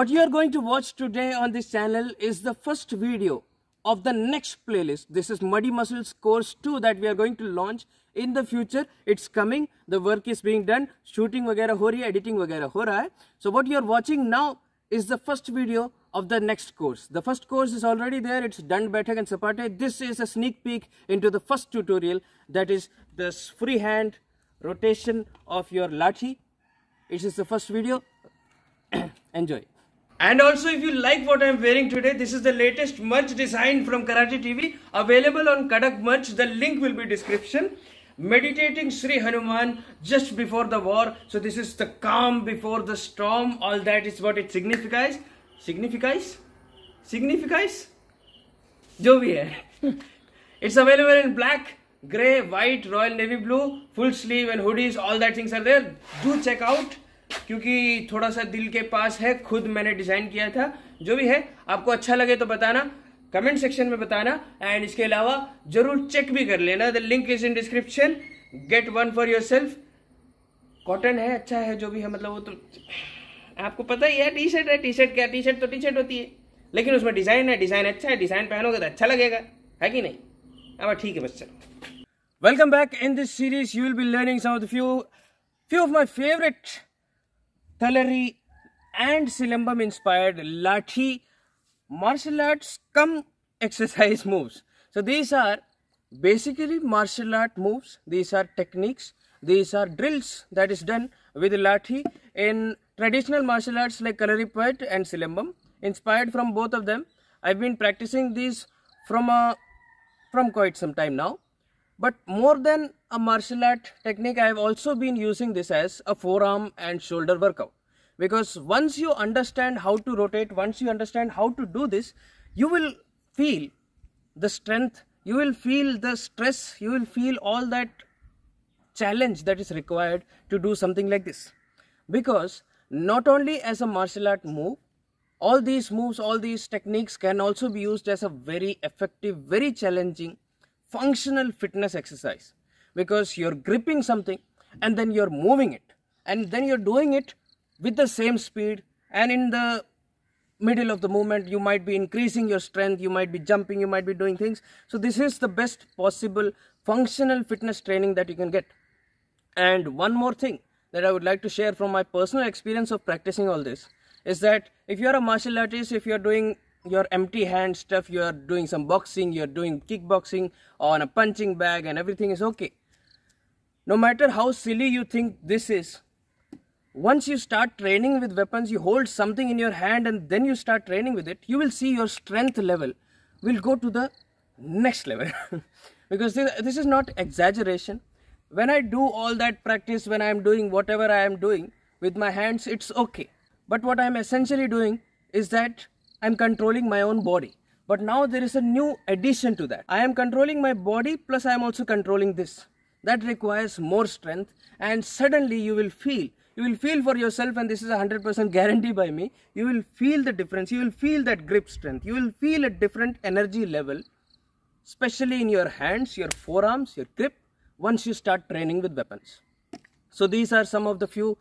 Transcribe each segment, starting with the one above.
What you are going to watch today on this channel is the first video of the next playlist. This is Muddy Muscles course 2 that we are going to launch in the future. It's coming. The work is being done. Shooting वगैरह हो रही है, editing वगैरह हो रहा है. So what you are watching now is the first video of the next course. The first course is already there. It's done Baithak and Sapate. This is a sneak peek into the first tutorial that is the free hand rotation of your lathi. It is the first video. Enjoy. And also if you like what I am wearing today, this is the latest merch design from Karate TV, available on Kadak merch, the link will be description. Meditating Sri Hanuman just before the war, so this is the calm before the storm, all that is what it signifies, signifies, signifies, जो भी है It's available in black, grey, white, royal navy blue, full sleeve and hoodies, all that things are there. Do check out. क्योंकि थोड़ा सा दिल के पास है, खुद मैंने डिज़ाइन किया था, जो भी है, आपको अच्छा लगे तो बताना कमेंट सेक्शन में बताना एंड इसके अलावा ज़रूर चेक भी कर लेना the link is in description get one for yourself cotton है अच्छा है, जो भी है मतलब वो तो आपको पता ही है टी शर्ट है टी शर्ट क्या टी शर्ट तो टी शर्ट होती है, लेकिन उसमें डिज़ाइन है डिज़ाइन अच्छा है डिज़ाइन पहनोगे तो अच्छा लगेगा, है कि नहीं? अब ठीक है, बस चलो। Welcome back in this series you will be learning some of the few few of my favorite Kalari and Silambam inspired Lathi martial arts come exercise moves. So these are basically martial art moves. These are techniques. These are drills that is done with Lathi in traditional martial arts like Kalaripayat and Silambam. Inspired from both of them. I've been practicing these from a from quite some time now. But more than a martial art technique, I have also been using this as a forearm and shoulder workout. Because once you understand how to rotate, once you understand how to do this, you will feel the strength, you will feel the stress, you will feel all that challenge that is required to do something like this. Because not only as a martial art move, all these moves, all these techniques can also be used as a very effective, very challenging functional fitness exercise. Because you're gripping something and then you're moving it. And then you're doing it with the same speed and in the middle of the movement you might be increasing your strength you might be jumping you might be doing things. So this is the best possible functional fitness training that you can get. And one more thing that i would like to share from my personal experience of practicing all this is that if you're a martial artist if you're doing your empty hand stuff you are doing some boxing you're doing kickboxing on a punching bag and everything is okay. No matter how silly you think this is once you start training with weapons you hold something in your hand and then you start training with it you will see your strength level will go to the next level. Because this, this is not exaggeration. When i do all that practice when i am doing whatever i am doing with my hands it's okay. But what i am essentially doing is that i'm controlling my own body. But now there is a new addition to that. I am controlling my body plus i am also controlling this. That requires more strength and suddenly you will feel you will feel for yourself and this is a 100% guarantee by me you will feel the difference you will feel that grip strength you will feel a different energy level especially in your hands your forearms your grip once you start training with weapons. So these are some of the few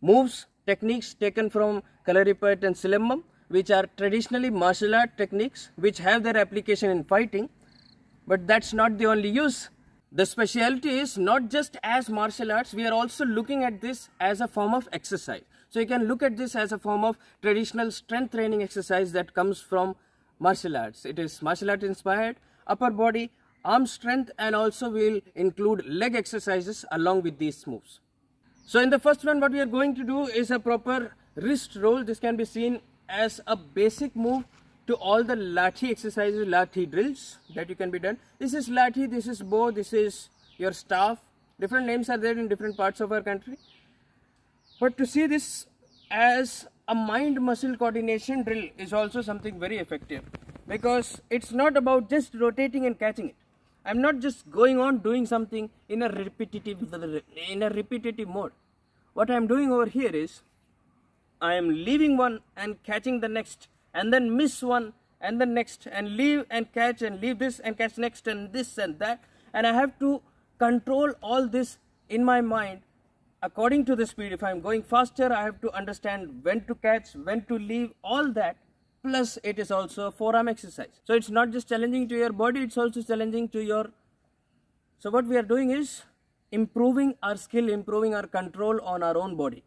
moves techniques taken from Kalaripayat and Silambam which are traditionally martial art techniques which have their application in fighting but that's not the only use. The specialty is not just as martial arts we are also looking at this as a form of exercise. So you can look at this as a form of traditional strength training exercise that comes from martial arts. It is martial art inspired upper body arm strength and also will include leg exercises along with these moves. So in the first one what we are going to do is a proper wrist roll. This can be seen as a basic move to all the lathi exercises, lathi drills that you can be done. This is lathi, this is bo, this is your staff. Different names are there in different parts of our country. But to see this as a mind muscle coordination drill is also something very effective because it's not about just rotating and catching it. I'm not just going on doing something in a repetitive in a repetitive mode. What I'm doing over here is I am leaving one and catching the next and then miss one and the next and leave and catch and leave this and catch next and this and that. And I have to control all this in my mind according to the speed. If I'm going faster I have to understand when to catch when to leave all that. Plus it is also a forearm exercise. So it's not just challenging to your body it's also challenging to your so what we are doing is improving our skill improving our control on our own body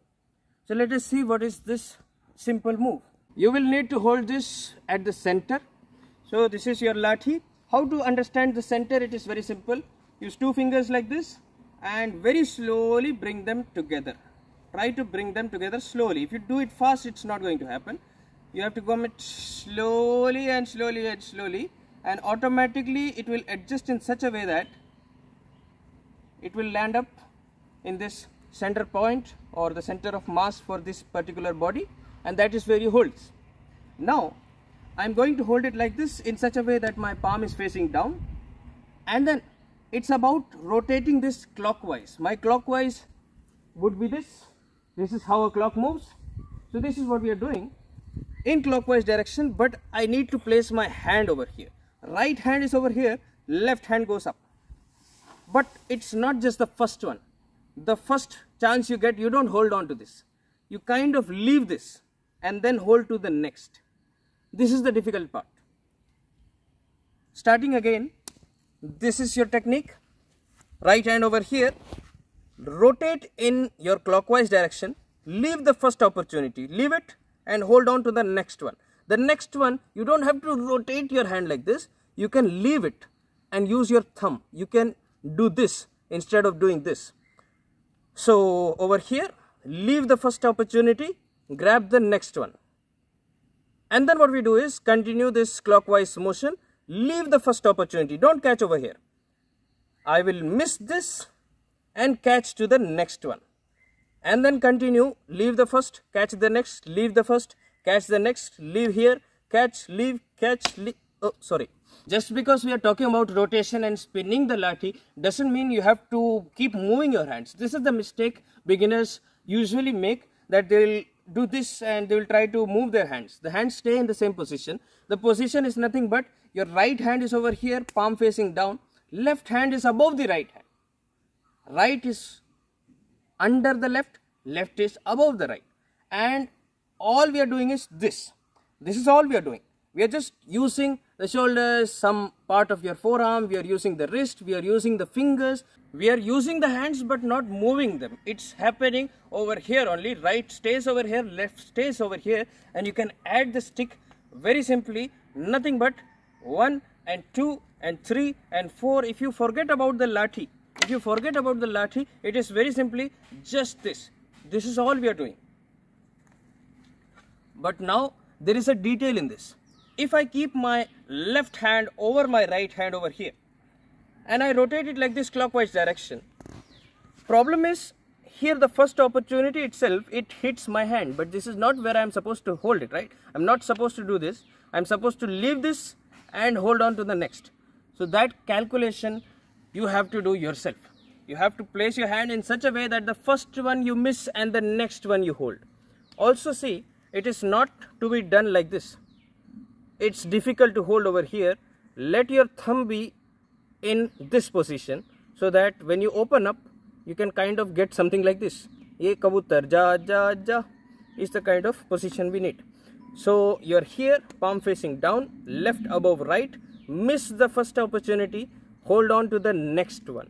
so let us see what is this simple move. You will need to hold this at the center. So this is your lathi. How to understand the center? It is very simple. Use two fingers like this and very slowly bring them together. Try to bring them together slowly. If you do it fast it's not going to happen. You have to come it slowly and slowly and slowly. And automatically it will adjust in such a way that it will land up in this center point or the center of mass for this particular body and that is where you hold. Now I'm going to hold it like this in such a way that my palm is facing down and then it's about rotating this clockwise. My clockwise would be this. This is how a clock moves. So this is what we are doing in clockwise direction but I need to place my hand over here. Right hand is over here, left hand goes up. But it's not just the first one. The first chance you get, you don't hold on to this. You kind of leave this and then hold to the next. This is the difficult part. Starting again, this is your technique. Right hand over here, rotate in your clockwise direction, leave the first opportunity, leave it and hold on to the next one. The next one, you don't have to rotate your hand like this. You can leave it and use your thumb. You can do this instead of doing this. So over here, leave the first opportunity, grab the next one. And then what we do is continue this clockwise motion, leave the first opportunity, don't catch over here. I will miss this and catch to the next one. And then continue, leave the first, catch the next, leave the first, catch the next, leave here, catch, leave, catch, leave. Oh, sorry. Just because we are talking about rotation and spinning the lathi doesn't mean you have to keep moving your hands. This is the mistake beginners usually make that they will do this and they will try to move their hands. The hands stay in the same position. The position is nothing but your right hand is over here, palm facing down. Left hand is above the right hand. Right is under the left, left is above the right. And all we are doing is this. This is all we are doing. We are just using the shoulders, some part of your forearm, we are using the wrist, we are using the fingers, we are using the hands but not moving them. It's happening over here only, right stays over here, left stays over here and you can add the stick very simply, nothing but 1 and 2 and 3 and 4. If you forget about the lathi, if you forget about the lathi, it is very simply just this. This is all we are doing. But now there is a detail in this if I keep my left hand over my right hand over here and I rotate it like this clockwise direction, problem is here the first opportunity itself it hits my hand but this is not where I am supposed to hold it right? I'm not supposed to do this. I'm supposed to leave this and hold on to the next. So that calculation you have to do yourself. You have to place your hand in such a way that the first one you miss and the next one you hold. Also see it is not to be done like this it's difficult to hold over here. Let your thumb be in this position so that when you open up you can kind of get something like this. Ye kabutar ja ja ja is the kind of position we need. So you're here palm facing down left above right. Miss the first opportunity hold on to the next one.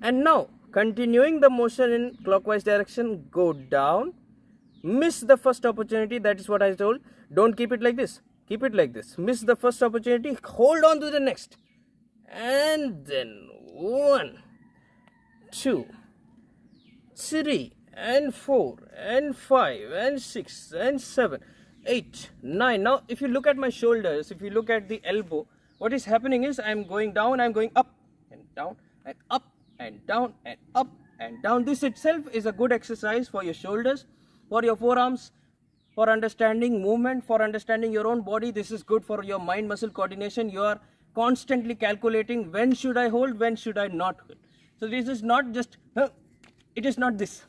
And now continuing the motion in clockwise direction go down. Miss the first opportunity that is what i told. Don't keep it like this Keep it like this. Miss the first opportunity, hold on to the next. And then one, two, three, and four, and five, and six, and seven, eight, nine. Now, if you look at my shoulders, if you look at the elbow, what is happening is I'm going down, I'm going up and down and up and down and up and down. This itself is a good exercise for your shoulders, for your forearms, for understanding movement, for understanding your own body. This is good for your mind muscle coordination. You are constantly calculating when should I hold, when should I not hold. So this is not just, it is not this.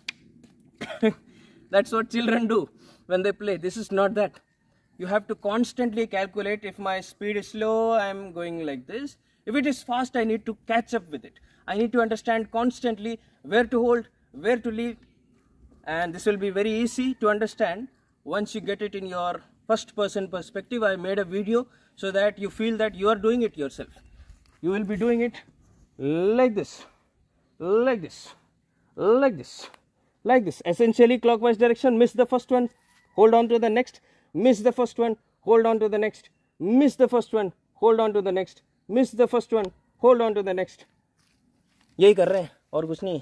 That's what children do. when they play this is not that you have to constantly calculate if my speed is slow i'm going like this if it is fast i need to catch up with it i need to understand constantly where to hold where to leave and this will be very easy to understand once you get it in your first person perspective i made a video so that you feel that you are doing it yourself you will be doing it like this like this like this like this essentially clockwise direction miss the first one hold on to the next miss the first one hold on to the next miss the first one hold on to the next miss the first one hold on to the next यही कर रहे हैं और कुछ नहीं